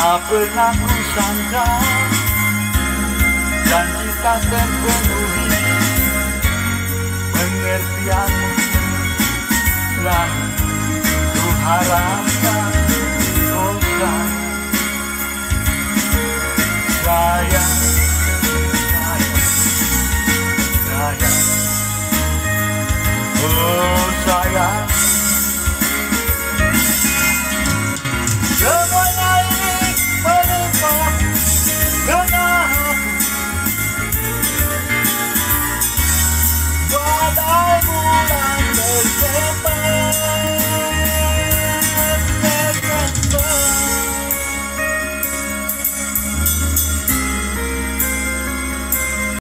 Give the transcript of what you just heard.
Tak pernah ku sangka Janji tak terpenuhi Pengertianmu Yang ku harapkan Oh Sayang Sayang Sayang Oh sayang